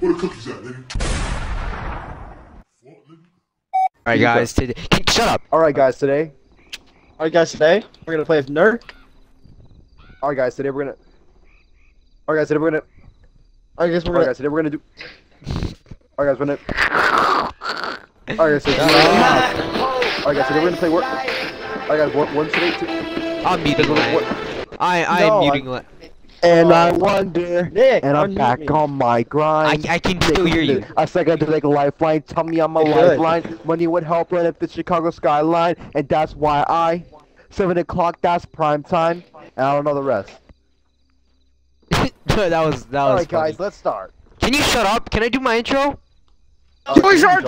Where the cookies at, nigga? Fuck, nigga. Alright guys, today shut up. Alright guys, today. Alright guys, today we're gonna play with Nerd. Alright guys, today we're gonna. Alright guys, today we're gonna. I guess we're gonna. Alright guys, today we're gonna do. Alright guys, we're gonna. Alright guys, today. Alright guys, today we're gonna play work. Alright guys, one, one today. Two. I'm muting What- I I No, am I- muting Len. And I wonder. Nick, And I'm back me. on my grind. I can still hear you. A second to take a lifeline. Tell me I'm a lifeline. Money would help right up the Chicago skyline, and that's why I. Seven o'clock. That's prime time, and I don't know the rest. that was that was Alright funny. guys, let's start. Can you shut up? Can I do my intro? Joy Shark!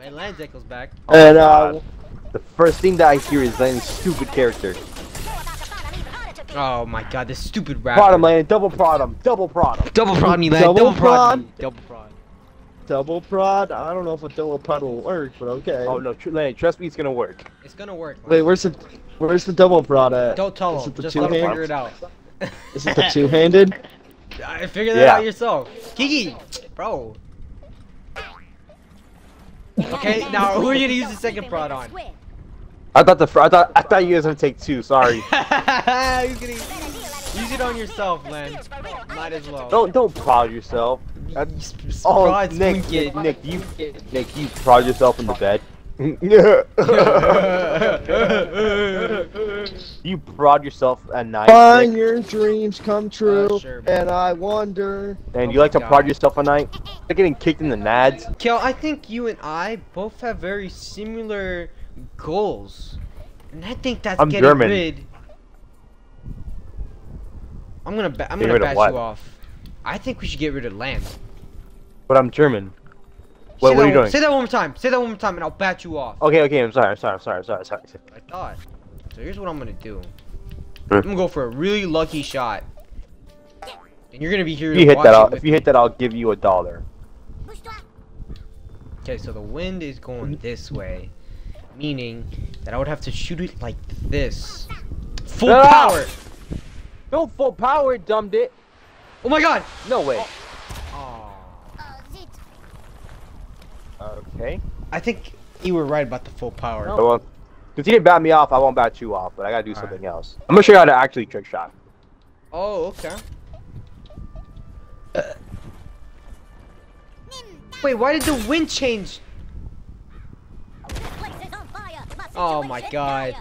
And Land Echo's back. And uh, The first thing that I hear is Len's stupid character. Oh my god, this stupid rapper. Prod him, Lan. Double prod him. Double prod him. Double prod me, Land. Double Double, prod. prod? me. Double prod. double prod. I don't know if a double prod will work, but okay. Oh no, tr- Lan, trust me, it's gonna work. It's gonna work. Wait, where's the where's the double prod at? Don't tell Is him. it the Just let him two-hand? figure it out. Is it the two-handed? I figure that Yeah. out yourself. Kiki, bro. Okay, now who are you gonna use the second prod on? I thought the fr- I thought I thought you guys were gonna take two. Sorry. You're use it on yourself, Len. Might as well. don't don't prod yourself. Uh, oh, Nick, Nick, Nick, you Nick, you prod yourself in the bed. you prod yourself at night. Find Nick, your dreams come true, sure, and I wonder. and Oh you like my to prod yourself at night. You're getting kicked in the nads. Kel, I think you and I both have very similar goals, and I think that's I'm getting German. rid. I'm gonna ba- I'm Get gonna bat you off. I think we should get rid of land. But I'm German. What, what are you one- doing? Say that one more time. Say that one more time, and I'll bat you off. Okay, okay, I'm sorry, I'm sorry, I'm sorry, I'm sorry, I'm sorry. I thought. So here's what I'm gonna do. Hmm. I'm gonna go for a really lucky shot, and you're gonna be here If you hit that, I'll, if you hit that, I'll give you a dollar. Okay, so the wind is going this way, meaning that I would have to shoot it like this. Full Ah! power! No full power, dumb it. Oh my god! No way. Aw. Okay. I think you were right about the full power. Oh, well, since you didn't bat me off, I won't bat you off, but I gotta do Alright. something else. I'm gonna show you how to actually trick shot. Oh, okay. Wait, why did the wind change? Oh my god.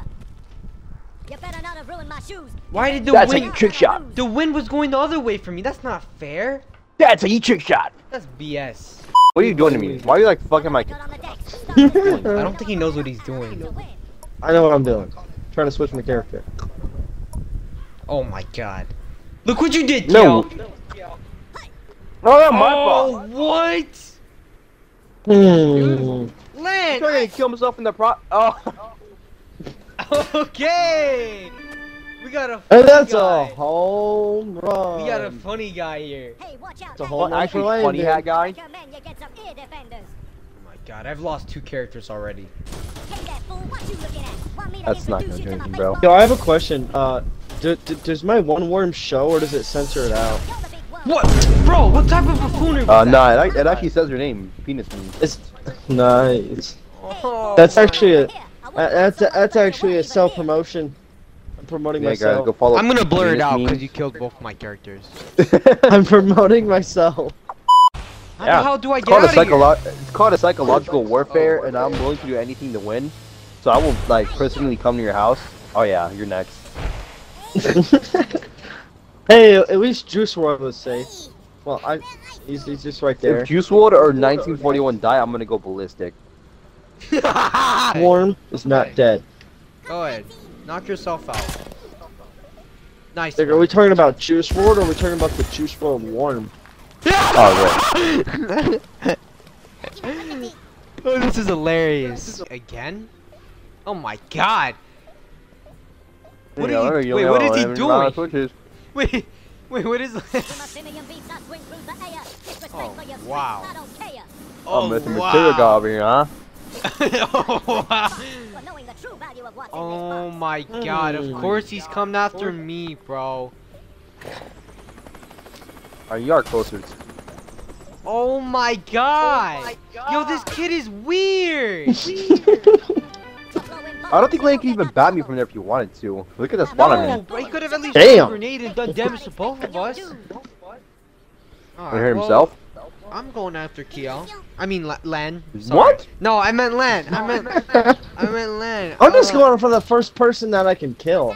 Why did the That's how you wind? trick shot. The wind was going the other way for me. That's not fair. That's how you trick shot. That's BS. What are you doing to me? Why are you like fucking my? I don't think he knows what he's doing. I know what I'm doing. trying to switch my character. Oh my god. Look what you did, No. Kel. No, that's my Oh, fault. what? Hmm. Hmm. He's Land. trying to kill himself in the pro. Oh. Okay. We got a. And funny that's guy. a home run. We got a funny guy here. It's a Well, home run for actually, funny Landon. hat guy. Oh my god, I've lost two characters already. That's not gonna do anything, bro. Yo, I have a question. Uh, do, do, does my one worm show or does it censor it out? What, bro? What type of buffoonery? Was Uh, that? nah, it, it actually says your name, penis me. It's nice. Oh, That's actually a that's a, that's actually a self promotion. I'm promoting Yeah, myself. go follow. I'm gonna blur it out because you killed both my characters. I'm promoting myself. How Yeah. the hell do I It's get called, a out of here? it's called a psychological warfare, and I'm willing to do anything to win. So I will like personally come to your house. Oh yeah, you're next. hey, at least Juice WRLD was safe. Well, I he's, he's just right there. If Juice WRLD or 1941 die, I'm gonna go ballistic. Warm is not Okay. dead. Go ahead, knock yourself out. Nice. Like, are we talking about Juice WRLD or are we talking about the Juice WRLD Warm? Oh oh, this is hilarious. Again? Oh my god. What Yeah, are you, you wait, what is he every round of doing? Wait, wait, what is oh, wow. Oh, Mr. wow. Material Guy here, huh? oh, wow. Oh, oh my god, of course he's coming after me, bro. Are you are closer. Oh my god! Yo, this kid is weird. weird! I don't think Lane can even bat me from there if you wanted to. Look at the spawn I'm no, in. but he could have at least Damn. thrown a grenade and done damage to both of us. Alright, Wanna hear well, himself? I'm going after Kiel. I mean, La- Lan. Sorry. What? No, I meant Lan. I meant, I meant Lan. I'm just Uh, going for the first person that I can kill.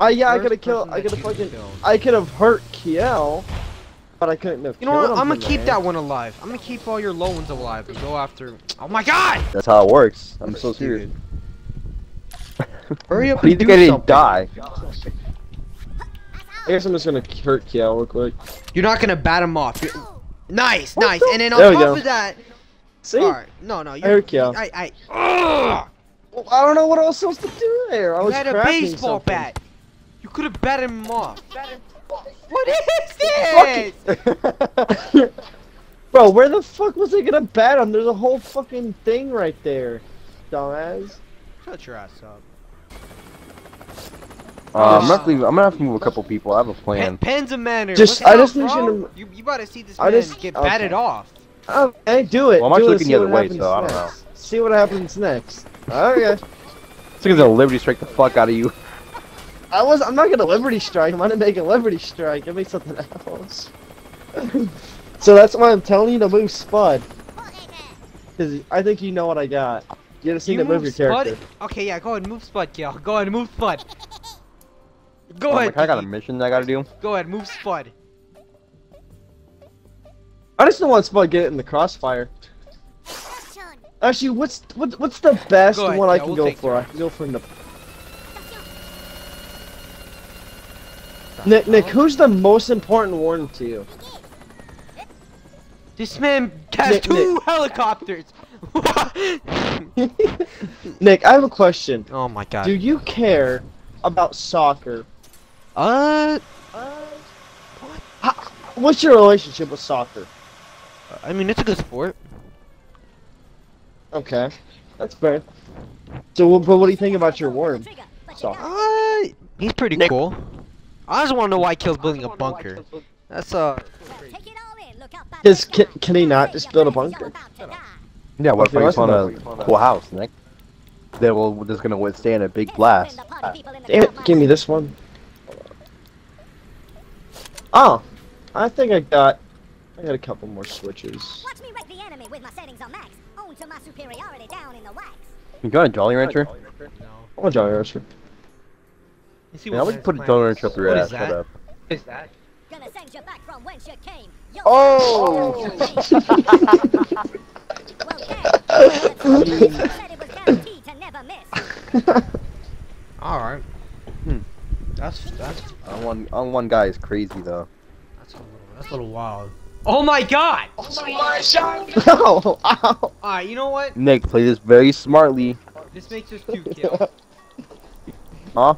Oh yeah, I first could have killed. person I that could have fucking. kill. I could have hurt Kiel, but I couldn't have. You know what? I'm gonna keep there. that one alive. I'm gonna keep all your low ones alive and go after. Oh my god! That's how it works. I'm so serious. Hurry up How do you think do I didn't die? I guess I'm just gonna hurt Kiel real quick. You're not gonna bat him off. You're- Nice, What nice. the- And then on There top of that, See? alright, no, no, you heard Kiel. I, I, Ugh! Well, I don't know what I was supposed to do there. I you was had a baseball something. bat. You could have batted him off. What is this? Bro, where the fuck was I gonna bat him? There's a whole fucking thing right there, dumbass. Shut your ass up. Uh, I'm, gonna have to, I'm gonna have to move a couple people. I have a plan. Pen, Panzer Manor. Just- what's I just need you bro? to- You, you gotta see this I man just- get okay. batted off. Okay, do it. Well, I'm actually do it, looking see the other what way, happens so I don't next. See what happens next. Okay. This gonna Liberty strike the fuck out of you. I was. I'm not gonna Liberty Strike. I'm gonna make a Liberty Strike. Give me something else. so that's why I'm telling you to move Spud. Cause I think you know what I got. You just need You to move your Spud? character. Okay, yeah, go ahead, move Spud, Kiel. Go ahead, move Spud. Go Oh, ahead, I got a mission I gotta do. Go ahead, move Spud. I just don't want Spud get in the crossfire. Actually, what's what, what's the best one I can we'll go for? I can go for the. Nick, Nick, who's the most important warden to you? This man has Nick, two helicopters. Nick, I have a question. oh my god. Do you care about soccer? Uh, what? What's your relationship with soccer? I mean it's a good sport. Okay, that's fair. So, but what do you think about your worm? Soccer. Uh, he's pretty cool. I just want to know why Kill's building a bunker. That's uh. Is can, can he not just build a bunker? Yeah, what if Okay, I what's a cool house, Nick? That will just gonna withstand a big blast. Damn it, give me this one. Oh, I think I got, I got a couple more switches. Watch me wreck the enemy with my settings on max. Own to my superiority down in the wax. You got a Jolly Rancher? No. Oh, Jolly Roger. You see Yeah, I what would put a Jolly? Rancher up your What ass. is Shut that? up. Is that? Gonna send you back from whence you came. Yo, Oh! well, damn. Said That's that's On one on one guy is crazy though. that's a little that's a little wild. Oh my god! Ow! Ow! Alright, you know what? Nick, play this very smartly. This makes us two kills. Huh?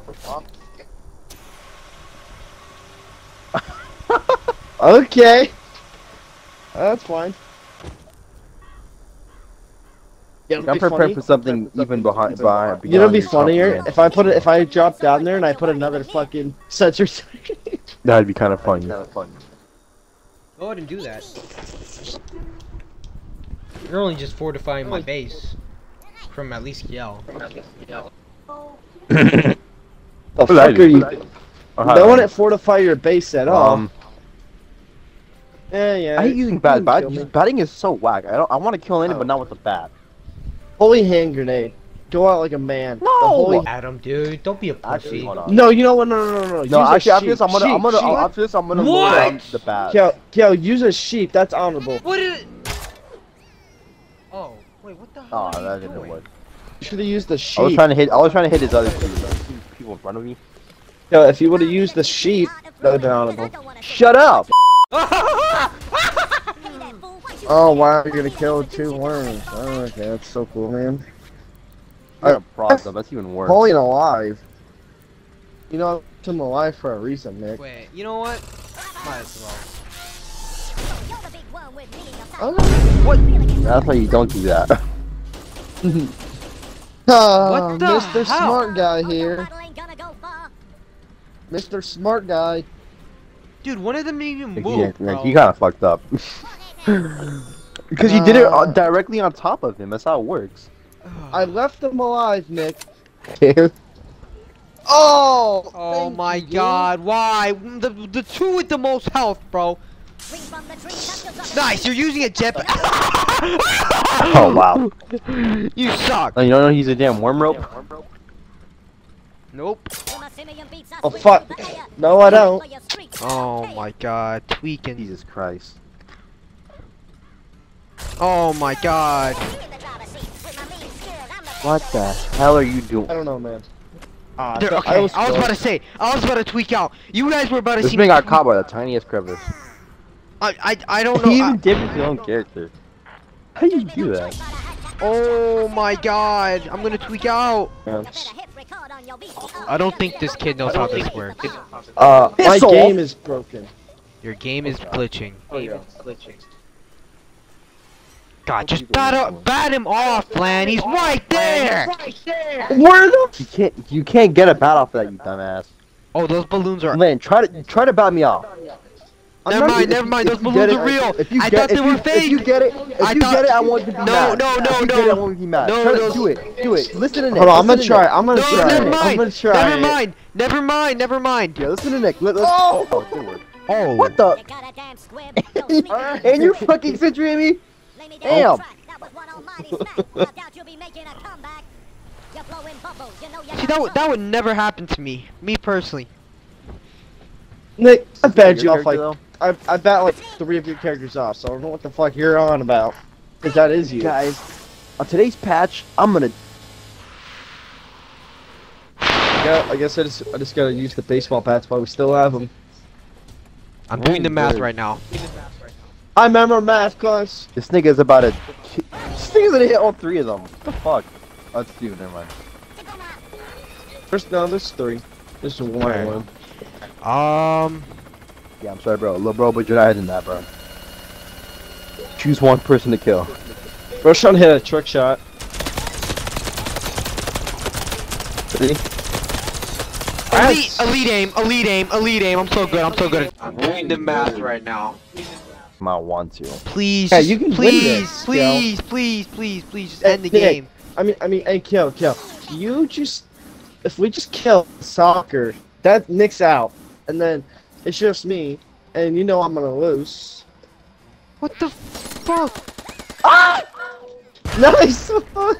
Okay. That's fine. Yeah, I'm prepared for something even behind behind. You know, it'd be funnier if I put it if I drop down there and I put another fucking sensor. That'd be kind of funny. Go ahead and do that. You're only just fortifying my base. From at least Yell. the What fuck I are do? you? Oh, hi, Don't want to fortify your base at all. Um, yeah, yeah. I hate using you bat. bat batting is so whack. I don't. I want to kill any, but not with the bat. Holy hand grenade. Go out like a man. No! holy- Adam, dude, don't be a pussy. hold on. No, you know what? No, no, no, no. No, use a actually, after sheep. this, I'm gonna, I'm gonna, sheep. after this, I'm gonna What? move down the bat. Kel, Kel, use a sheep. That's honorable. What is? Oh, wait, what the hell? Oh, are you that didn't doing? work. You should have used the sheep. I was trying to hit. I was trying to hit his other two. two people in front of me. Kel, if you would have used the sheep, that would have been honorable. Shut up! Oh wow, you're gonna kill two worms. Oh, okay, that's so cool, man. I got prods though. That's even worse. Holy alive. You know, I'm alive for a reason, Nick. Wait, you know what? Might as well. What? That's why you don't do that. Ah, What the Mr. hell? Smart Guy here. Mr. Smart Guy. Dude, one of them didn't even move, Yeah, bro. he kind of fucked up. Because you did it uh, directly on top of him. That's how it works. I left him alive, Nick. Oh! Oh my you, god, why? The, the two with the most health, bro. Swing from the tree, touch yourself. Nice, you're using a jetpack. Oh wow. you suck. Oh, you don't know he's a damn worm rope? Nope. Oh, fuck. No, I don't. Oh my god, tweaking. Jesus Christ. Oh my god. What the hell are you doing? I don't know, man. Ah, I Dude, thought- okay, I was, about to say, I was about to tweak out. You guys were about to This see man me got tweak- caught by the tiniest crevice. I, I, I don't know. He I- even did his own character. How do you do that? oh my god, I'm gonna tweak out. I don't think this kid knows how this works. Uh, my game is broken. Your game is glitching. Oh, yeah. God, just bat, up, bat him off, Lan. He's right there. Where the? You can't. You can't get a bat off that, you dumbass. Oh, those balloons are. Lynn, try to try to bat me off. I'm Never mind, if never you- mind, if those balloons are real. If you I get, thought they you, were If you get it, if I you thought- get it, I want to be No, mad. no, no, if you no. Get it, I want to be mad. No, try no. do it. Do it. Listen to Nick. Hold on, I'm gonna try. I'm gonna No, try. never it. I'm mind. gonna try. Never mind. Never mind. Never mind. Nick. Yeah, listen to Nick. Let, let's, oh, oh. Oh. What the? and you're fucking century me? Damn. See, that would that would never happen to me. Me personally. Nick, I bet you off like character, I I bet like three of your characters off, so I don't know what the fuck you're on about. Cause that is you. Guys, on today's patch, I'm gonna. Yeah, I guess I just I just gotta use the baseball bats while we still have them. I'm doing the math right now. I remember math class. This nigga's about to. This nigga's gonna hit all three of them. What the fuck? Oh, it's two. Never mind. There's no, there's three. There's one. Okay. one. Um. Yeah, I'm sorry, bro. Little bro, but you're not hitting that, bro. Choose one person to kill. Bro's trying to hit a trick shot. Ready? Elite, elite aim, elite aim, elite aim. I'm so good. I'm so good. I'm doing the math right now. I might want to. Please, Yeah, you can please, this, please, please, please, please, just Hey, end the Nick. game. I mean, I mean, hey, kill, kill. You just, if we just kill soccer, that Nick's out, and then it's just me, and you know I'm gonna lose. What the fuck? Ah! Nice one. Oh,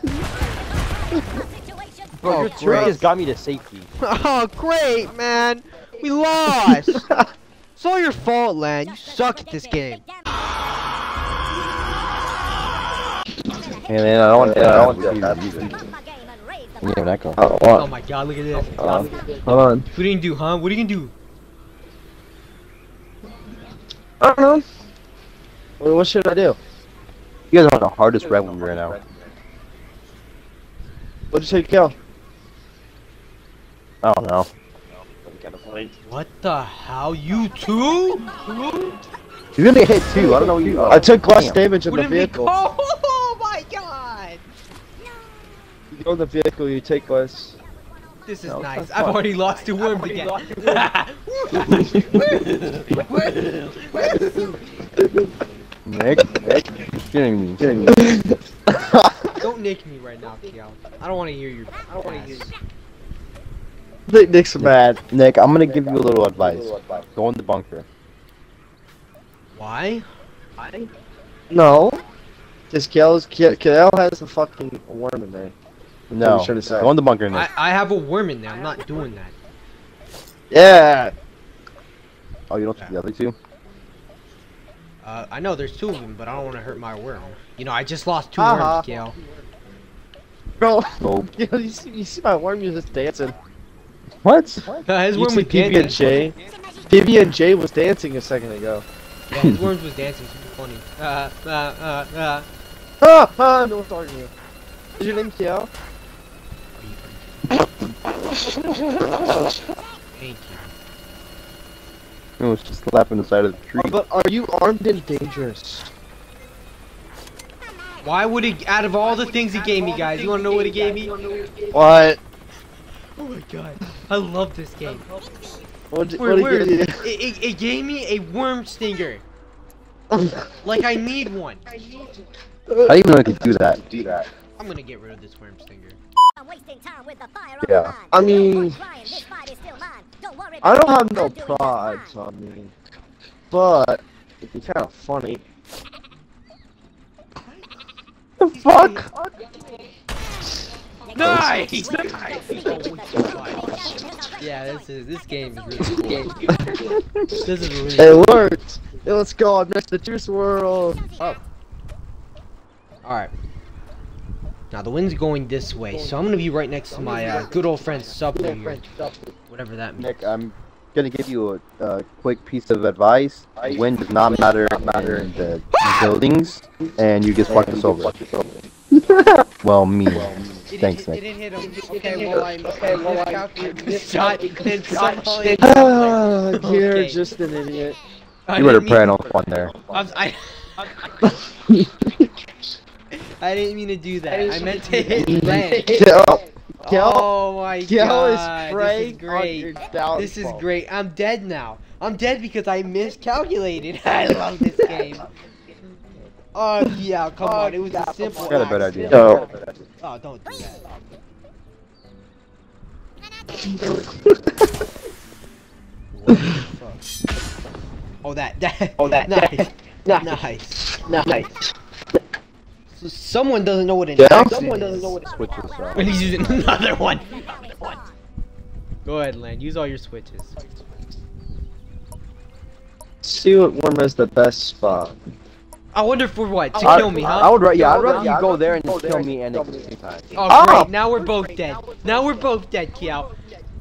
Bro, Oh, your trick great. has got me to safety. Oh, great, man. We lost. it's all your fault, Lan. You suck at this game. Hey man, I don't want that. I don't want that either. You have an echo. Oh, Oh my god, look at this. Uh, hold on. What are you gonna do, huh? What are you gonna do? I don't know. Well, what should I do? You guys are on the hardest rivalry right now. What'd you say, kill? I don't know. What the hell? You too? You're gonna hit too. I don't know what you. I took less damn. damage in What the vehicle. Oh my god! You go in the vehicle, you take less. This is No, nice. I've already lost two worms again. Nick, Nick, you're kidding me. Kidding me. Don't nick me right now, Kiel. I don't want to hear your. I don't want to hear. You. I think Nick's mad. Nick, I'm gonna give you a little advice. Go in the bunker. Why? Why? No. Just kills. Kill has a fucking worm in there. No, you trying to say? go in the bunker, Nick. I, I have a worm in there. I'm not doing that. Yeah. Oh, you don't see the other two? Uh, I know there's two of them, but I don't want to hurt my worm. You know, I just lost 2 Uh-huh. worms, Kiel. Bro, Go. you, you, see, you see my worm, you're just dancing. What? His You worm was PB and dancing. J? PB and J was dancing a second ago. Yeah, his worms was dancing. Super funny. Uh, uh, uh, uh. Ah, ah, no one's talking to you. Is your name Kiel? Thank you. It was just slapping the side of the tree. Oh, but are you armed and dangerous? Why would he, out of all the things he gave me, guys, you wanna know what he gave me? What? Oh my god. I love this game. What Where, what where did you it? It, it? it gave me a worm stinger. Like I need one. I didn't even know you could do that. Do that. I'm gonna get rid of this worm stinger. I'm wasting time with the fire Yeah. on the line. I mean- Crying, this fight is still mine. Don't worry I don't have it. no I'm doing just pride fine. on me, but it's kind of funny. The fuck? Nice! Nice! Yeah, this is this game is really cool. this is really It worked. Yeah, Let's go on Mr. Juice WRLD. Oh. Alright. Now the wind's going this way, so I'm gonna be right next to my uh, good old friend Supper here. Whatever that means. Nick, I'm gonna give you a, a quick piece of advice. Wind does not matter matter in the buildings, and you just fucked us over. well, me. It, Thanks, it, Nick. it didn't hit him. Okay, well I okay, well I miscalculated. Then somehow it- Ah, you're Okay. just an idiot. I You better didn't pray I mean- don't spawn there. I'm, I, I didn't mean to do that. I meant to hit land. Kill. Kill. Oh my Kill is god, praying this is great. downfall. This is great. I'm dead now. I'm dead because I miscalculated. I love this game. Oh yeah, come on. It was a simple. I got a better idea. No. Oh, don't do that. What the fuck? Oh that that oh that nice nice nice. So someone doesn't know what an Yeah? accent Someone is. Switch this up. And he's using another one. Go ahead, Land. Use all your switches. See what one is the best spot. I wonder for what? To I, kill me, huh? I would, ra- yeah, I'd rather you go there and just kill me and at the same time. Oh, Oh! great. Now we're both dead. Now we're both dead, Kiao.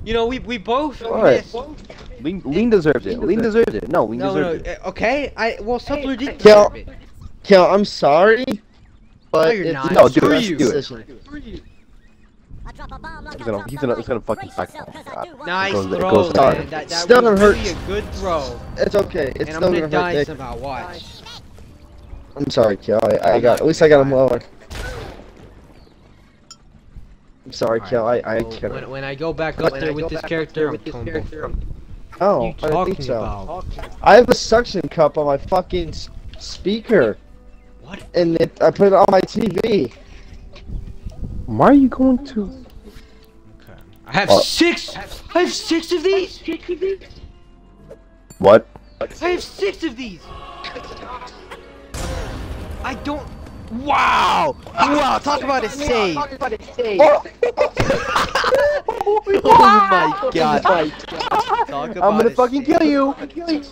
You know, we we both What? missed. Lean, Lean deserves it. Lean deserves it. No, Lean No, no. deserves it. uh, Okay. I well, Suppler did Kiao. deserve it. Kill, I'm sorry, but No, you're it's not. No, do your it, do it. decision. I drop a bomb like He's gonna- he's gonna- he's gonna fucking Brace back yourself, off. 'cause I Nice goes- it throw, goes man. That, that Still was gonna really hurt. a good throw. It's okay. It's And I'm still gonna gonna die hurt Nick. somehow. Watch. I'm sorry, Kill. I, I got. At least I got him lower. I'm sorry, Kill. I I Well, couldn't. when, when I go back up there with this character, I'm killing both. Oh, I didn't think so. about? I have a suction cup on my fucking speaker, What? and it, I put it on my TV. Why are you going to? Okay. I have Oh. six. I have six of these. What? I have six of these. I don't. Wow! Wow! Talk about a save. Oh. oh my god! I'm gonna fucking save. kill you.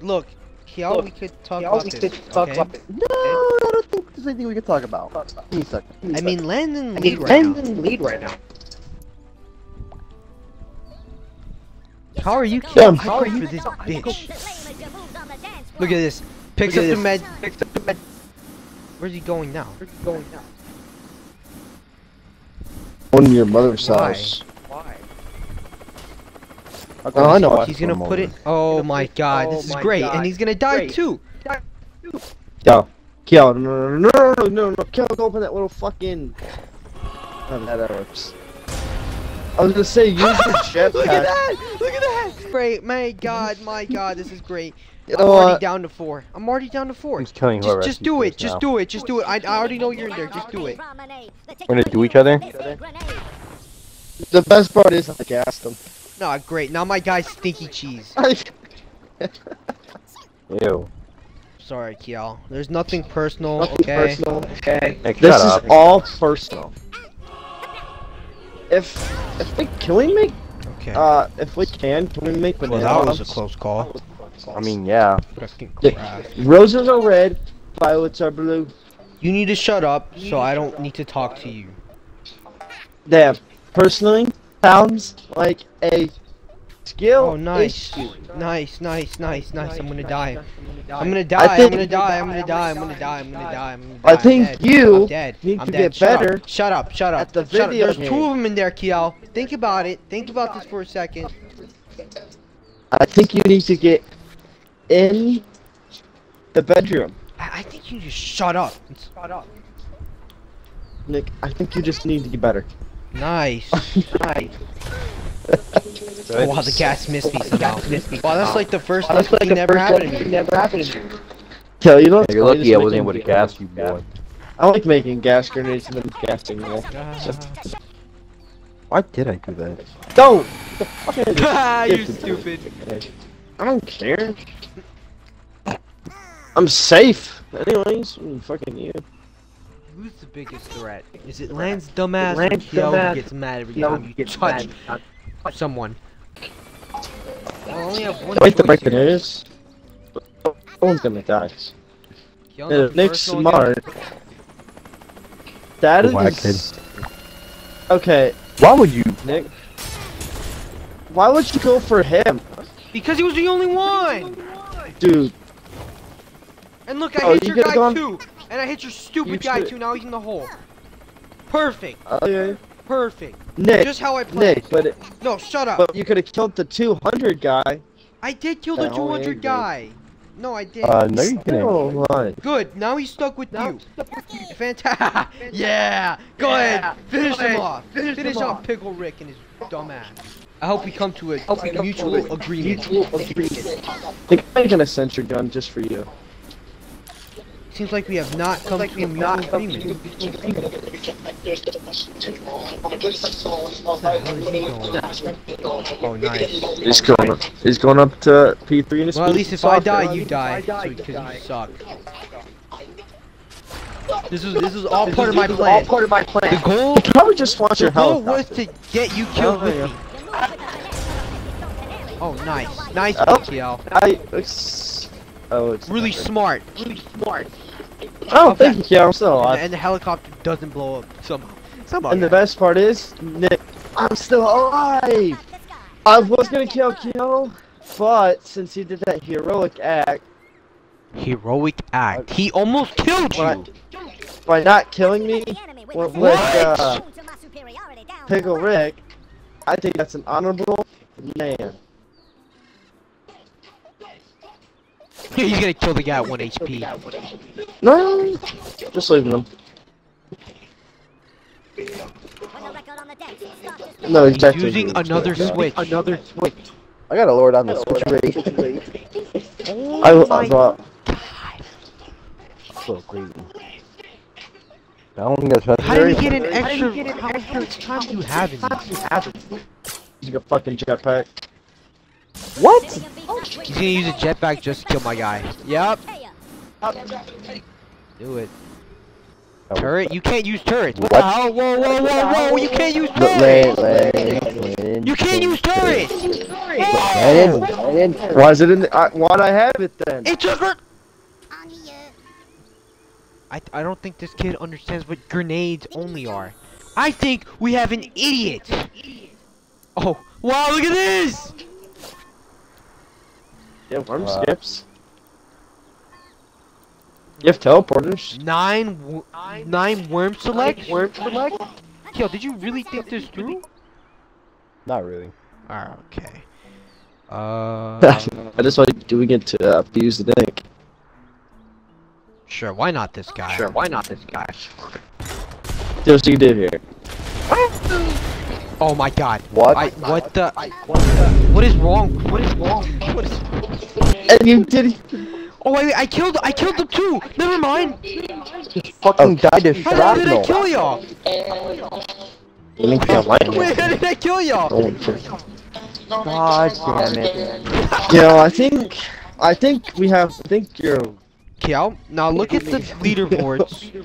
Look, Kiao, we could talk about this. Okay? No, I don't think there's anything we can talk about. Give me a second. Give me a I mean, Landon lead right now. lead right now. How are you Damn. Kiao? How are you for this bitch? Just lame as your moves on the dance Look at this. Picks up the med. Picks up the med. Where's he going now? Where's he going now? On your mother's Why? house. Why? I'll Oh, I know. He's gonna put it. Oh my god, this oh is great, and he's gonna die too. Yo, Kill, no, no, no, no, no, no, no, Kill, open that little fucking. Oh, that works. I was gonna say use your jetpack. Look at that! Look at that! Great, my god, my god, this is great. You I'm know already what? down to four. I'm already down to four. I'm just killing whoever. just do it. Just do it. Just do it. I, I already know you're in there. Just do it. We're gonna do each other? The best part is I gassed him. No, great. Now my guy's stinky cheese. Ew. Sorry, Kiel. There's nothing personal. Nothing okay. personal. Okay. Nick, This shut is up. all personal. If if we can we make Okay. uh if we can can we make well, banana that was a close call. I mean, yeah. Fucking crap. Roses are red, violets are blue. You need to shut up, so I don't need to talk to you. That personally sounds like a skill Oh, nice. Nice, nice, nice, nice. I'm gonna die. I'm gonna die. I'm gonna die. I'm gonna die. I'm gonna die. I'm gonna die. I'm gonna die. I think you dead. need I'm to get better Shut up. Shut up. at the video There's two of them in there, Kiel. Think about it. Think about this for a second. I think you need to get in the bedroom. I, I think you just shut up. Shut up. Nick, I think you just need to get better. Nice. nice. Oh, wow, the gas missed me somehow. Wow, that's like the first time thing never happened to me. never happened to me. Yo, you know what's You're lucky I wasn't able to gas you, boy. I like making gas grenades and then gassing them. Why did I do that? Don't! The fuck is Ah, you Gifted. stupid. I don't care. I'm safe. Anyways, fucking you. Who's the biggest threat? Is it Lance dumbass Lance or dumbass. who gets mad every time you touch someone? I only have one Wait to choice break the here. news. No one's gonna die. Kiel, Yeah, nothing Nick personal again? Smart. That Whack is. Okay, Why would you? Nick. Why would you go for him, Because he was the only one! dude? And look, I Oh, hit you your guy gone- too! And I hit your stupid You guy too, now he's in the hole. Perfect, Okay, perfect. Nick. Just how I planned. Nick, but it, No, shut up. but you could have killed the 200 guy. I did kill the 200 guy. No, I didn't. Uh, no, you didn't. Oh. Good, now he's stuck with you. Fantastic. yeah, go ahead. Finish him off. Finish, off Pickle Rick and his dumb ass. I hope we come to a mutual agreement. Nick, I'm making a sentry gun just for you. Seems like we have not come to a mutual agreement. Oh, nice. He's going up. He's going up to P3 in his Well, at least if I die, you die, because you suck. This is this is all part of my plan. All part of my plan. The goal, Probably just watch the your goal health. was to get you killed Oh, with yeah. me. Oh, nice, nice, Oh. PTL. I. It's, oh, it's Really not smart, really smart. good. Oh, thank you. I'm still And, alive. and the helicopter doesn't blow up somehow. Somehow. And the best part is, Nick, I'm still alive. I was gonna kill Kill, but since he did that heroic act heroic act. He almost killed you. What? by not killing me with, with uh, Pickle Rick, I think that's an honorable man. He's gonna kill the guy at one HP. No, just leaving him. No, He's using another switch. Another switch. I gotta lower down the switch rate. Oh I, I thought. so crazy. I don't think that's How did you get an extra? How much time do you have in you? Using a fucking jetpack. What? He's gonna use a jetpack just to kill my guy. Yep, do it. Turret? You can't use turrets. What, the What? hell? Whoa, whoa, whoa, whoa! You can't use Look, turrets. Lane, Lane, You can't use turrets. Lane, Lane. Why is it in? The, I, why'd I have it then? It took her. I I don't think this kid understands what grenades only are. I think we have an idiot. Oh wow! Look at this. Yeah, worm Wow. skips. You have teleporters. Nine wo- nine worm select. Worm select. Yo, did you really think this through? Not really. Ah, okay. Uh, I just like doing it to uh, use the dick. Sure. Why not this guy? Sure. Why not this guy? Just you did here. Oh my God. What? I what the? What is wrong? What is wrong? What is? And you did. Oh wait, wait, I killed I killed them too. Never mind. Fucking died to How did I kill y'all? You didn't kill mine. Wait, how did I kill y'all? God damn it. You know, I think, I think we have. I think you're. Kiel, now look at the leaderboards.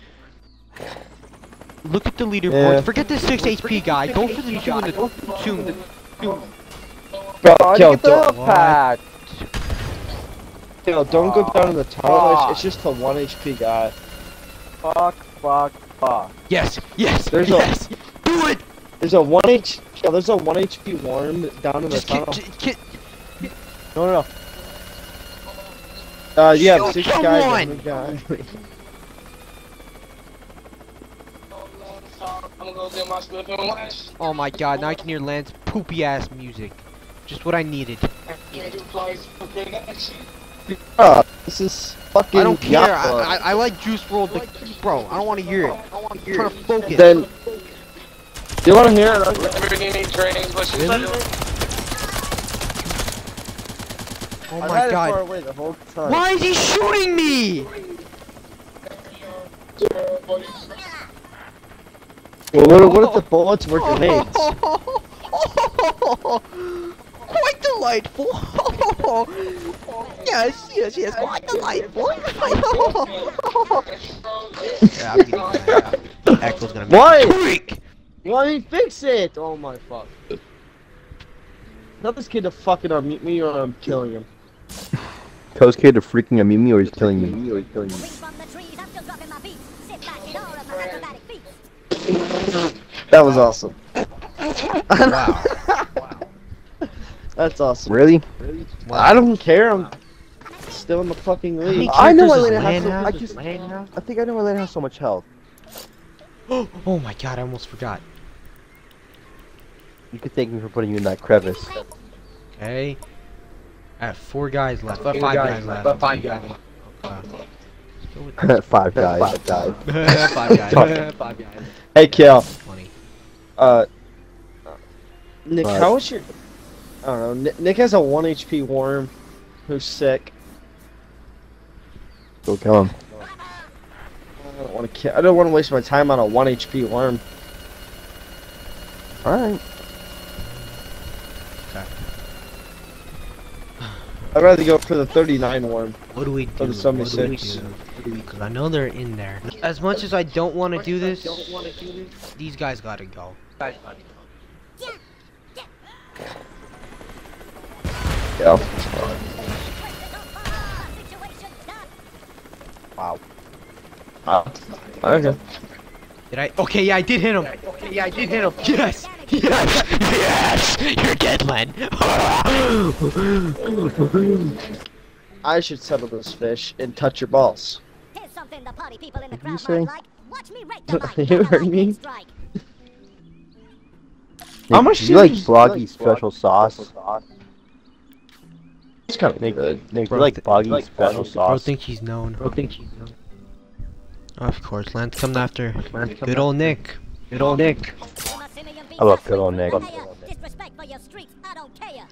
Look at the leaderboards. Yeah. Forget the 6 HP guy. Go for the 2 and the 2. Bro, Kel, get the don't, health pack. Kel, don't go down in the tunnel. It's, it's just a one HP guy. Fuck, fuck, fuck. Yes, yes, There's a- Do it. There's a one H. Kel, there's a one HP worm down in the Just ki- tunnel. ki- ki- No, no, no. Uh, yeah, Yo, six come guys on. and the guy. Oh my god, now I can hear Lance poopy ass music. Just what I needed. Ah, this is fucking. I don't care. I, I, I like Juice WRLD, but bro, I don't want to hear it. I'm trying to focus. Then Do you want to hear it? Lamborghini trains, what she Really? Said. Oh my had it far god. away the whole time. Why is he shooting me? Well, what, what if the bullets were grenades? quite delightful. yes, yes, yes, quite delightful. yeah, I'm getting that. Echo's gonna make Why? me. Why didn't fix it? Oh my fuck. Tell this kid to fucking unmute me or I'm killing him. Tell this kid to freaking unmute me or he's killing me. Or he's killing me. Swing from the trees, I'm still dropping my beats. Sit back in all of my acrobatic feats. That was awesome. Wow. That's awesome. Really? I don't care. I'm still in the fucking league. I I know characters Elena has so, I House? just, I think I know Elena has so much health. oh my god, I almost forgot. You could thank me for putting you in that crevice. Okay. I have four guys left. Five guys left. But fine, guys. Let's go with Five guys. Five guys. Five guys. Five guys. Hey, Kill. Funny. Uh, Nick, What? how is your? I don't know. Nick, Nick has a one HP worm, who's sick. Go kill him. I don't want to. Ki- I don't want to waste my time on a one HP worm. Alright. I'd rather go for the 39 worm. What do we do? Or the What do we 76. do? Because I know they're in there. As much as I don't want to do this, these guys gotta go. Yeah. Situation done. Wow. Ah. Okay. Did I? Okay, yeah, I did hit him. Okay, yeah, I did hit him. Yes, yes, yes. You're dead, Len. I should settle this fish and touch your balls. Here's something the party people in the you crowd might like. Watch me rake the mic. You a heard me? lightning. How much do do you like you- Bloggy special sauce? It's kind of Nick, good. Nick, do Bro, you like th- Bloggy special Bro sauce? thinks he's known. Bro thinks he's known. Of course, Lance coming after. Good old Nick. Good old Nick. I love good old Nick. Disrespect for your streets, I don't care.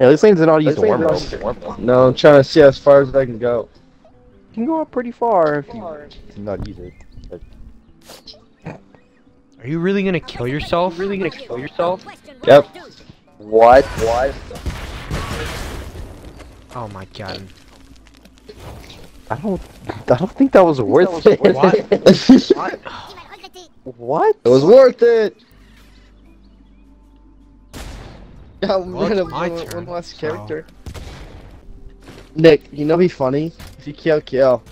Yeah, this thing's not used to warm up. No, I'm trying to see as far as I can go. You can go up pretty far if you not use it. But Are you really gonna kill yourself? Really gonna kill yourself? Yep. what? What? Oh my god. I don't. I don't think that was worth it. What? What? It was worth it. Yeah, we Well, had a it's one, turn, one less so- character. Nick, you know, be funny if you kill kill.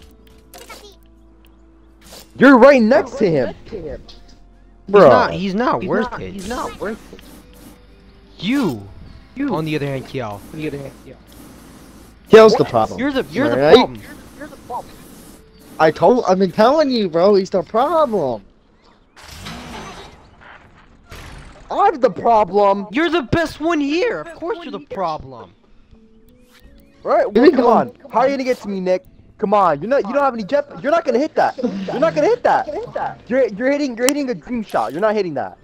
You're right next to him. He's Bro. not. He's not worth it. He's not worth it. You. You. On the other hand, Kiel. On the other hand, Kiel. Kill's the problem. You're the. You're the Right? problem. I told. I've been telling you, bro. He's the problem. I'm the problem. You're the best one here. Of course, you're the problem. Right? Well, we come go. on. How are you gonna get to me, Nick? Come on. You're not. You don't have any jet. You're not gonna hit that. You're not gonna hit that. You're you're hitting. You're hitting a dream shot. You're not hitting that.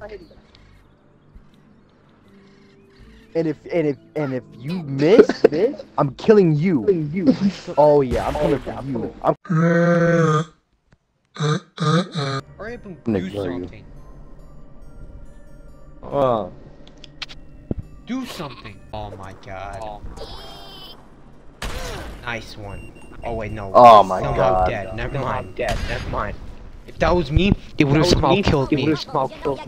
And if and if and if you miss, I'm killing you. You. Oh yeah, I'm coming for oh, you. I'm Alright, boom. Nick, Do where are you? something. Oh. Do something. Oh my god. Nice one. Oh wait, no. Oh my Somehow God. dead. Never mind. Dead. Never mind. If that was me, it would have somehow killed me. You know you got troubles.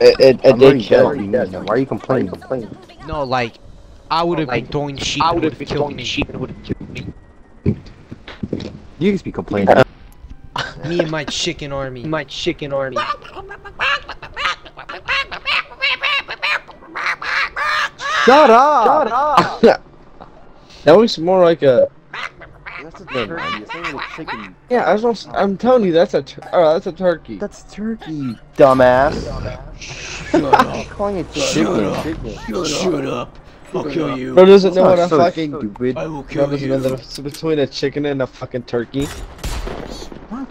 It, it, it I'm already did kill. dead. Why are you complaining? Complaining. No, like, I would have been throwing sheep. I would have killed me. You just be complaining. Me and my chicken army. My chicken army. Shut up. Shut up! That looks more like a. That's a turkey. It's not a chicken. Yeah, I was. Almost, I'm telling you, that's a. Tur- oh, that's a turkey. That's turkey, dumbass. I'm calling it chicken. chicken. Shut up. I'll kill you. Bro doesn't know what a That's so fucking. stupid. I will kill doesn't know the difference between a chicken and a fucking turkey. What?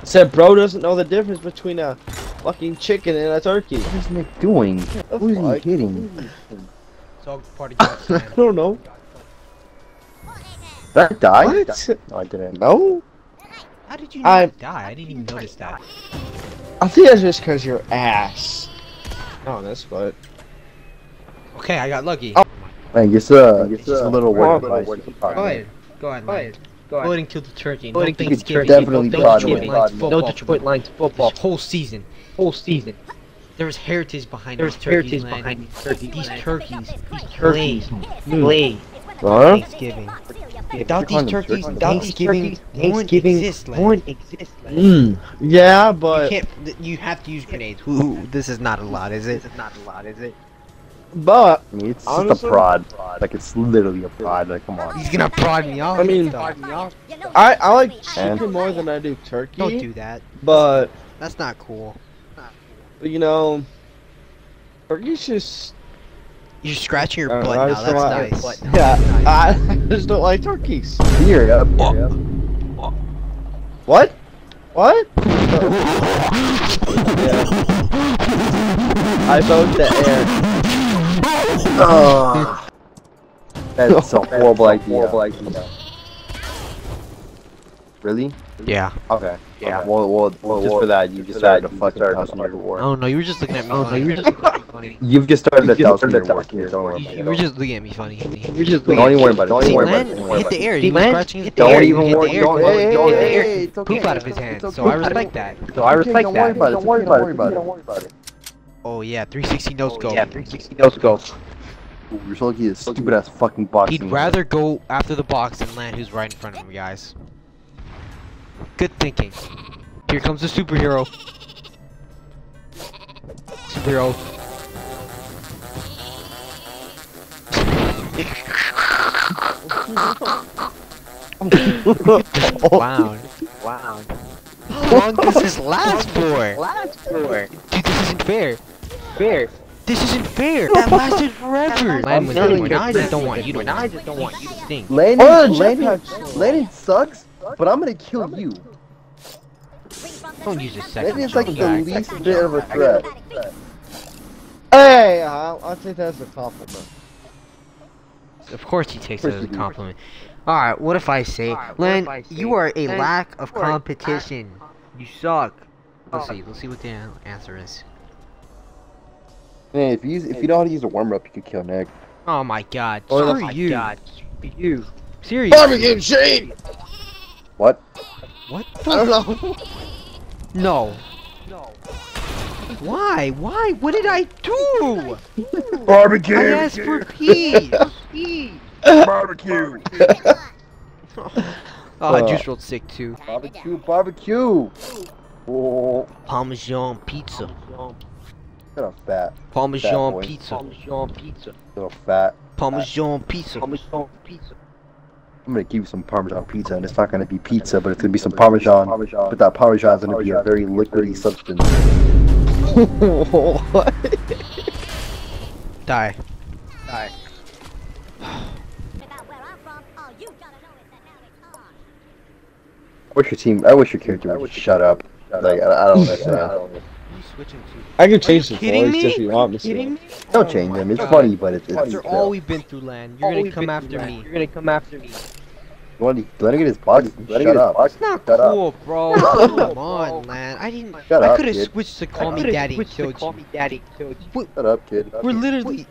I Said bro doesn't know the difference between a fucking chicken and a turkey. What is Nick doing? Who is he hitting? It's all part I don't know. Did I die? What? No, I didn't. No? How did you I'm- die? I didn't even notice that. I think that's just because you're ass. Honest, but. Okay, I got lucky. Oh. I guess uh, just a little word Well, of advice. Go ahead. Go ahead, Ryan. Voting to the turkey. No Voting to the Thanksgiving. turkey. Definitely no prod Detroit me. Lions No. Detroit Lions football. This whole season. Whole season. There's heritage behind There's these turkeys, heritage man. behind these turkeys. These turkeys. These Turkeys. turkeys. Huh? Thanksgiving. Yeah, Without these turkeys, turkeys. Thanksgiving, won't exist, Len. Mm. Yeah, You but can't. You have to use grenades. Ooh, this is not allowed, is it? This is not allowed, is it? but I mean, it's just a prod. Like it's literally a prod. Like come on. He's gonna prod me off. I mean- though. I I like chicken more than I do turkey. don't do that. But That's not cool. You know, turkey's just. You're scratching your uh, butt I now. That's like- nice. Yeah, I just don't like turkeys. Here, up. Here, up. What? What? I vote the air. Oh. That's a horrible idea. Horrible idea. Really? Yeah. Okay. Yeah. Well, well, well just for that, you just started a fucking thousand year war. Oh no, you were just looking at me. Oh, funny. you're You've just started a thousand year war. Don't worry You, about you were just looking at me funny. You're just Don't even worry about it. Don't even worry about Len it. Don't worry hit about the it. air. See, He was Len scratching his Don't air. even He hit worry. the air. Don't. He Hey, hit hey, the hey, air. hey, it's okay. Poop out of his It's hand. okay. So I respect that. So I respect Don't that. worry about it. Don't worry about it. Don't worry about it. Oh yeah, 360 no scope. 360 no scope. Ooh, You're so lucky this stupid ass fucking boxing. He'd rather go after the box than land who's right in front of him, guys. Good thinking. Here comes the superhero. Superhero. wow. Wow. How long does this last for? Last four. Dude, this isn't fair. Fair. This isn't fair. That lasted forever. Land when, telling when I just don't want you to when win. I I just don't want you to stink. Landon, Oh, the Landon. Landon sucks, but I'm gonna kill you. Don't use this second Landon's like the least bit of a threat. Hey, I'll, I'll take that as a compliment. Of course he takes it as a compliment. Alright, what if I say, Alright, what Len, I say, you are a Len, lack of you lack- competition. You suck. Let's Oh. see, let's see what the answer is. Man, if you use, if you know how to use a warmer up, you could kill Nick. Oh my god, Oh screw my you. God. You. Seriously. Barbecue shade! What? What I don't know. No. No. Why? Why? What did I do? Barbecue. I asked for peace. barbecue. oh, Uh. Juice WRLD sick too. Barbecue. Barbecue. Oh, Parmesan pizza. kind of fat. Parmesan boy. pizza. Parmesan pizza. Little fat. Parmesan pizza. Parmesan pizza. I'm gonna give you some Parmesan pizza, and it's not gonna be pizza, but it's gonna be some Parmesan. But that Parmesan is gonna be a very liquidy substance. what? Die. Die. I'm from, all you gotta know is that now it's on. I wish your team. I wish your character would shut up. Like I, I don't understand. You switching to? I can change the kidding voice me? if you want me to. Kidding me? Don't change them. It's funny, but it's. it's After all we've been through, Land, you're gonna come after me. You're gonna come after me. You want let him get his box? Let him get his box. It's not Shut up. cool, bro. Come on, Land. I didn't. Shut I up, could have kid. switched to call me daddy and killed Call you. me daddy. Killed you. Shut up, kid. We're literally.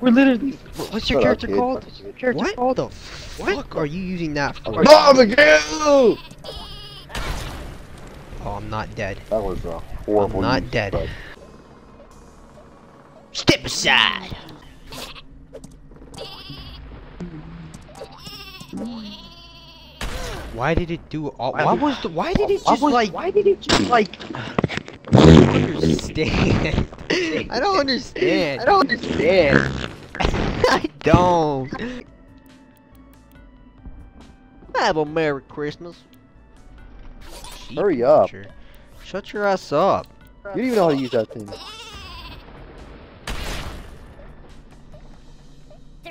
We're literally. What's your Shut up, character kid. called? What's your character What called? the fuck are you using that for? Barbecue! Oh, I'm not dead. That was a horrible. I'm not use, dead. but- Step aside. Why did it do all? Why was the? Why did it just like? Why did it just like? I don't understand. I don't understand. I don't understand. I don't. Have a Merry Christmas. Hurry up. Shut your ass up. You don't even know how to use that thing.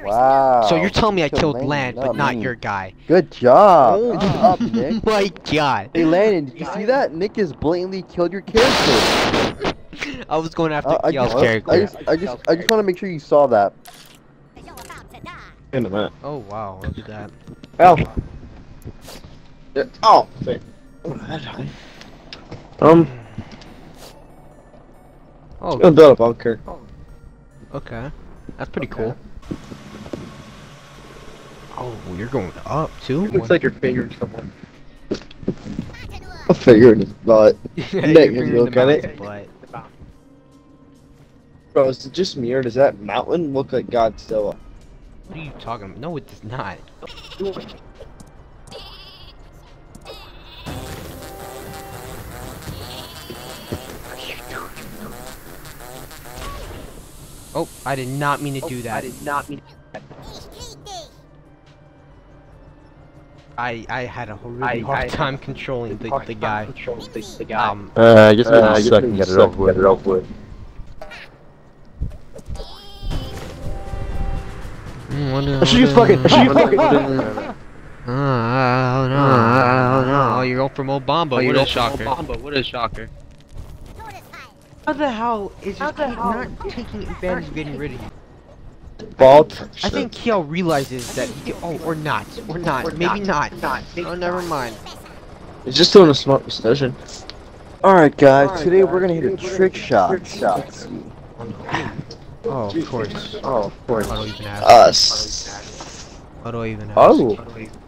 Wow. So you're telling me I killed Landon, Land, but not me. your guy. Good job. Oh Good job, Nick. my god. Hey Landon, did you see that? Nick has blatantly killed your character. I was going after Uh, I, Kiel's just, character. I just, I just, I just want to make sure you saw that. You're about to die. In a minute. Oh wow, look at that. Oh. Yeah, Oh. Wait. Um. Oh, Gonna build a bunker. okay. That's pretty cool. Oh, you're going up too? Looks like your finger someone. Back and A finger his butt. yeah, Nick, you're you in look the at it? mountain, but- Bro, is it just me or does that mountain look like Godzilla? What are you talking about? No, it does not. Oh, I did not mean to do that. I did not mean. I I had a really hard time controlling the, the guy. Um, Uh, just, uh, just so I can get it over. Get it over with. She's fucking. She fucking. Oh no! Oh no! Oh, you're going from Obama. what a shocker! What a shocker. How the hell is this kid not taking advantage of getting rid of you? Bald. I think Kiel realizes that he can, oh, or not, or not, or maybe not. Not. Oh, never mind. He's just doing a smart decision. Alright guys, today we're gonna hit a trick shot. Let's see. Oh, of course. Oh, of course. How do I even ask? Us. How do I even oh. ask? Oh.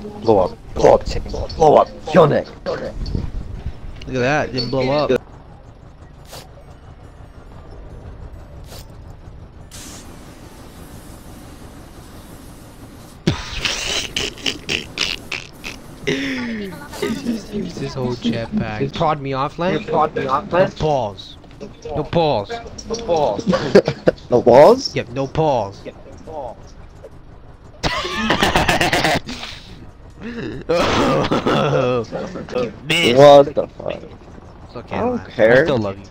Blow up. Blow up, Timmy. Blow up. Kill Nick. Look at that, didn't blow up. Use this whole jetpack. Prod me off land? Prod me off land? No balls. No balls. The walls? Yep, no balls. you missed. What the fuck? It's okay, I don't man. I care. still love you.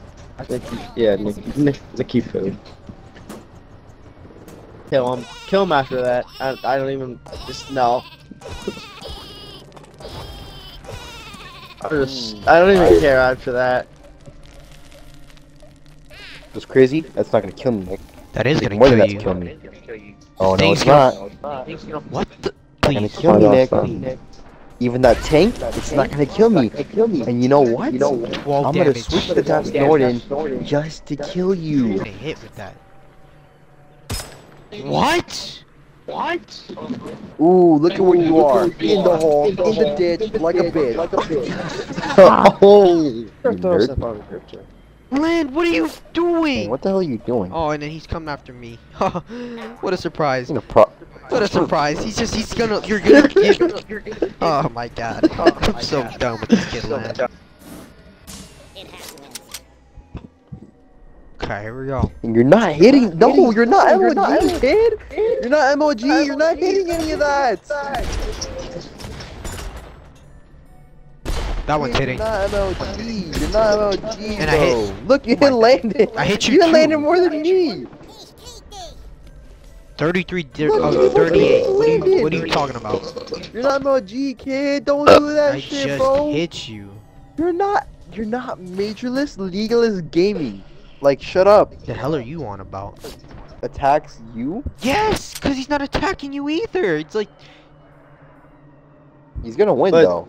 Nicky, yeah, Nicky, Nick, Nicky food. Kill him. Kill him after that. I, I don't even. Just no. I just. I don't even hmm. care after that. That's crazy. That's not gonna kill me, Nick. That is gonna More than kill that you. to kill me. Oh no, it's not. What the? It's gonna Please. kill me, Oh, Nick. that's Even that tank, it's not gonna kill me. And you know what? 12 I'm gonna damage. switch to Task Norton just to kill you. Getting hit with that. What? Ooh, look at where you are. In the hole, in the ditch, like a bitch. oh! You nerd. Land, what are you Hey, doing? what the hell are you doing? Oh, and then he's coming after me. what a surprise. You know, pro- What a surprise. He's just, he's gonna, you're gonna, you're, oh my god. Oh I'm so done with this kid, Land. Okay, here we go. And you're not hitting. No, you're not MOG, kid. You're not MOG. You're not hitting any of that. That one's hitting. You're not MOG. You're not MOG, And I hit- Look, you didn't land it. I hit you You didn't land it more than me. 33, di- Look, oh, look, 38. What are, you, what are you talking about? You're not MOG, kid. Don't uh, do that I shit, just bro. hit you. You're not. You're not majorless, legalist gaming. Like, shut up. The hell are you on about? Attacks you. Yes, because he's not attacking you either. It's like, He's gonna win But- though.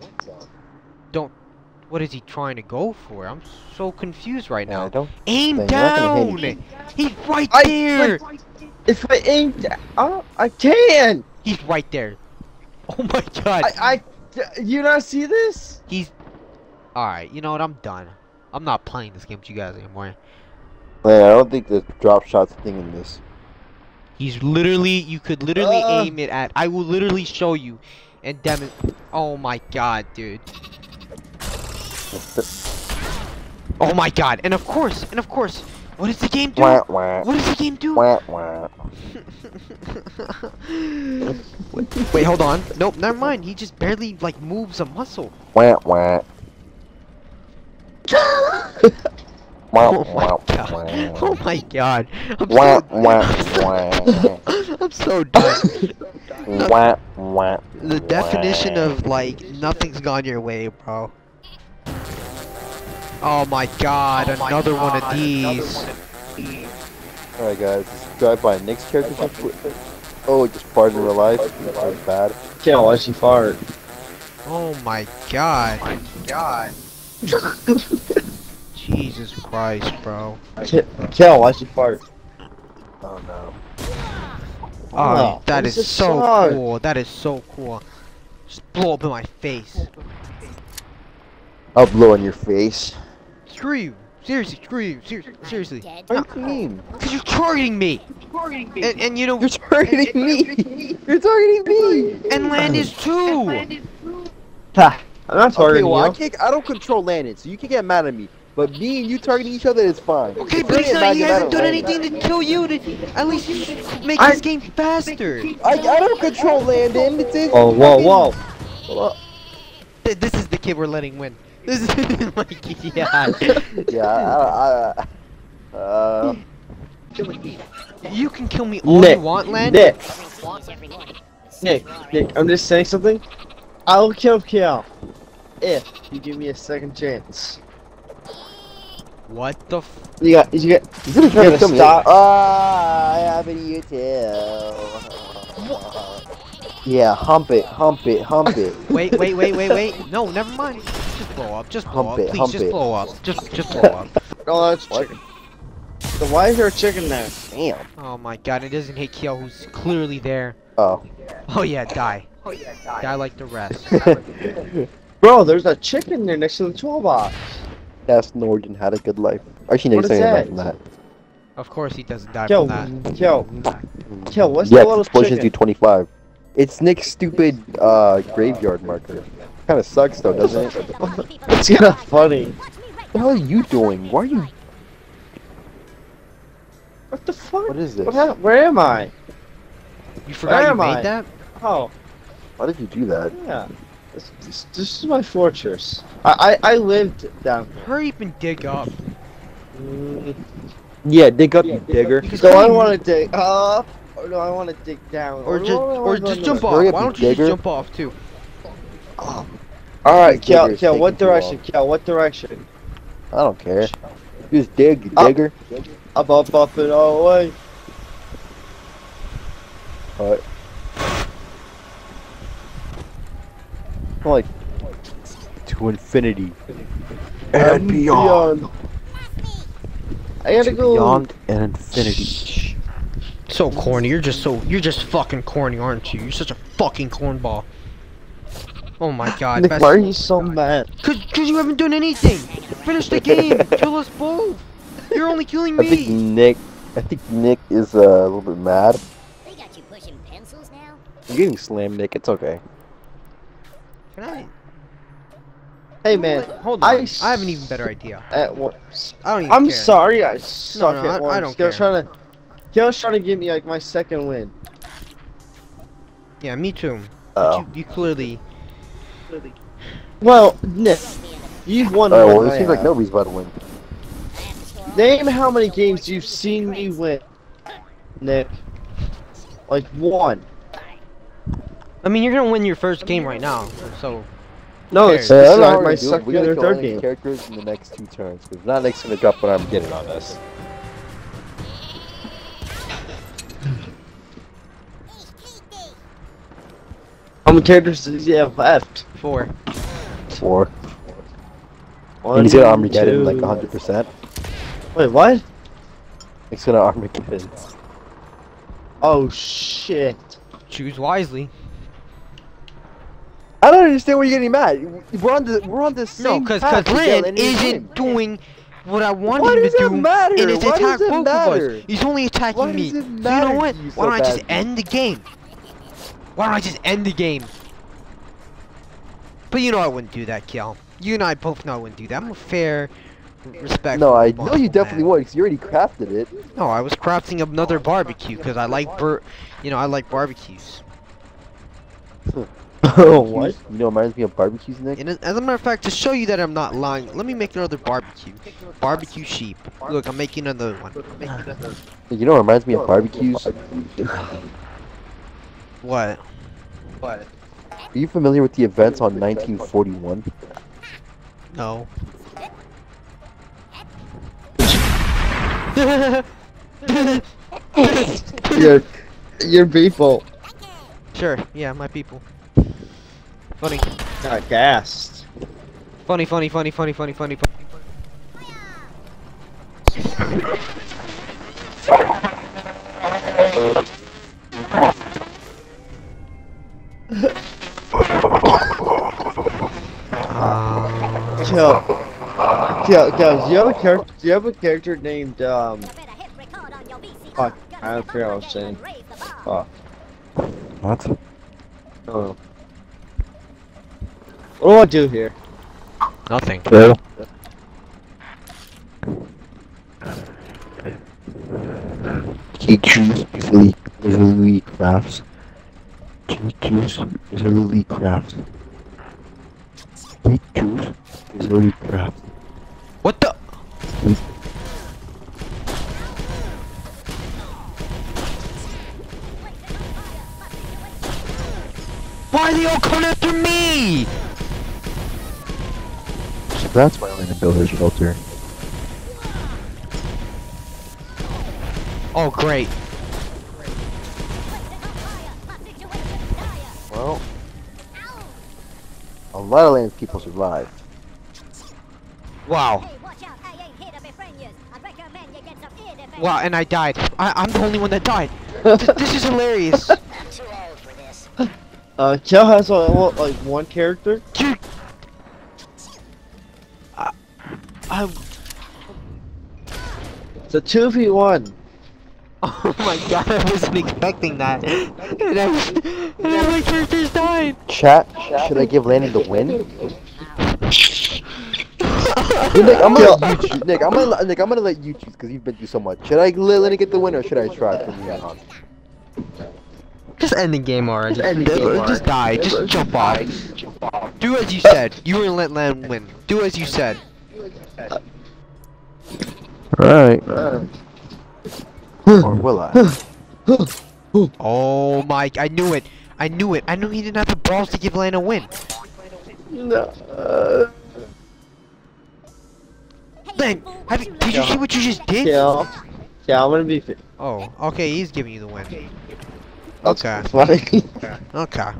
Don't. What is he trying to go for? I'm so confused right Yeah, now. don't. Aim Then down! He's right I- there! If I ain't. Oh, I can! He's right there. Oh my god. I. I you not see this? He's. Alright, you know what? I'm done. I'm not playing this game with you guys anymore. Man, I don't think the drop shot's thing in this. He's literally. You could literally Uh. aim it at. I will literally show you. And damn it. Oh my god, dude. Oh my god. And of course, and of course. What does the game do? Wah, wah, What does the game do? wah, wait, hold on. Nope, never mind. He just barely like moves a muscle. Wah, wah. Oh my god. Oh my god. I'm so. I'm so done. The definition of like nothing's gone your way, bro. Oh my oh god, another one of these. Alright guys, let's drive by Nick's character. Oh, just farted in real life. That was bad. Kel, why'd she fart? Oh my god. Oh my God. Jesus Christ, bro. Ke- Kel, why'd she fart? Oh no. Oh, Oh, that what is is this so song? cool. That is so cool. Just blow up in my face. I'll blow in your face. Screw you. Seriously, screw you. Seriously, seriously. Dead. What do you mean? Cause you're targeting me. Targeting And, and you know, You're targeting me! You're targeting me! and Landis too. Ha! I'm not Okay, targeting well, I you. can't. I don't control Landon, so you can get mad at me. But me and you targeting each other is fine. Okay, but he's not, he hasn't done anything to kill you. To, at least you should make I- this game faster. I, I don't control Landon. It's his Oh, whoa, fucking- whoa. This is the kid we're letting win. This is like, yeah. yeah, I, I, uh, You can kill me all Nick, you want, Landis. Nick, Sneeze every morning. Nick, Nick, I'm just saying something. I'll kill Kel if you give me a second chance. What the f- You got, you got, he's gonna You to gotta kill me. stop. Ah, I have it you too. Yeah, hump it, hump it, hump it. Wait, wait, wait, wait, wait. No, never mind. Just blow up. Just blow Hump up. it, Please, hump just it. blow up. Just, just blow up. oh, that's What? chicken. So why is there a chicken there? Damn. Oh my god, it doesn't hit Kiel, who's clearly there. Oh. Oh yeah, die. Oh yeah, die Die like the rest. Bro, there's a chicken there next to the toolbox. Yes, Norden had a good life. Actually, no, What he's is saying that? from that. Of course he doesn't die Kel, from that. Kel, Kel, what's yeah, that little chicken? explosions do chicken? 25. It's Nick's stupid uh, graveyard marker. Kind of sucks though, doesn't it? It's kind of funny. What the hell are you doing? Why are you? What the fuck? What is this? What hap- Where am I? You forgot you am made I? that? Oh, Why did you do that? yeah. This, this, this is my fortress. I, I, I lived down here. Hurry up and dig up. Mm, Yeah, dig up, you digger. Because Do I hurry- want to dig up, Oh, or do I want to dig down? Or do just, or just jump off. Why don't you just jump off too? Oh. All right, Kel, Kel, what direction? Kel, what direction? I don't care. Just dig, you Up. digger. Up, up, up, and all the way. Alright. Like to infinity and beyond. I gotta To go. Beyond and infinity. So corny. You're just so. You're just fucking corny, aren't you? You're such a fucking cornball. Oh my god. Nick, best- why are you so mad? Cause, cause you haven't done anything. Finish the game. Kill us both. You're only killing me. I think. Nick. I think Nick is uh, a little bit mad. They got you pushing pencils now? You're getting slammed, Nick. It's okay. Can I? Hey man, Hold on. I I, s- have an even better idea. at once. I don't even I'm care. sorry, I suck no, I- I at once. don't Kel's care. trying to. Kel's trying to give me like my second win. Yeah, me too. But Oh. you, you clearly. Well, Nick, you've won. Oh, Alright, more well, it I seems like nobody's about to win. I have to store all Name how many games you've seen me win, Nick. Like one. I mean, you're gonna win your first game right now. So No, it's, I don't like my we're doing. second We gotta or third game. characters in the next two turns, because not Nick's gonna drop what I'm getting on this. How many characters does he have left? four. Four. One, and he's gonna Armageddon like 100%. Wait, what? He's gonna Armageddon. Oh shit. Choose wisely. I don't understand why you're getting mad. We're on the we're on the No, same because path because together Lynn and isn't winning. doing what I wanted Why him to do. matter? And it's Why attack does it both of matter? us. He's only attacking Why me. does it So you know what? Why so don't I just end the game? Why don't I just end the game? But you know I wouldn't do that, Kiel. You and I both know I wouldn't do that. I'm a fair, respectful. No, I know you definitely would, because you already crafted it. No, I was crafting another barbecue because I like bur, you know, I like barbecues. Oh, what? You know, it reminds me of barbecues, Nick. And as as a matter of fact, to show you that I'm not lying, let me make another barbecue. Barbecue sheep. Look, I'm making another one. You know, it reminds me of barbecues. What? What? Are you familiar with the events on 1941? No. Your, your people sure, yeah, my people. Funny. got gassed. Funny, funny, funny, funny, funny, funny, funny. Uh, Yo, yo, yo, do you have a character? Do you have a character named um? You better hit record on your VCR. Fuck, I don't care what I was saying. and raise the bar. What? Oh. What do I do here? nothing. Hello? Key choose easily easily crafts. Choose easily crafts. Key choose easily crafts. What the? Why are they all coming after me? So that's why Elena built her shelter. Oh, great. Get some ear defense. Wow, Wow, and I died. I I'm the only one that died. Th- this is hilarious. I'm too old for this. Uh, Kel has uh, what, like one character. Dude. I, I, It's a two v one. oh my god, I wasn't expecting that. And, I, and all my characters died. Chat, should I give Landon the win? Hey, Nick, I'm gonna let you choose. Nick, I'm gonna Nick, I'm gonna let you choose because you've been through so much. Should I let Lenny get the win or should I try from here on? Just end the game already. Just, end the game Just die. Just jump off. Do as you said. You were gonna let Len win. Do as you said. Alright. Or will I? Oh my! I knew it. I knew it. I knew he didn't have the balls to give Len a win. No. Uh, Hey, Len, fool, have you, you did you see what you just did? Kel. Kel, I'm gonna be. Fi- Oh, okay. He's giving you the win. That's Okay. funny. Okay.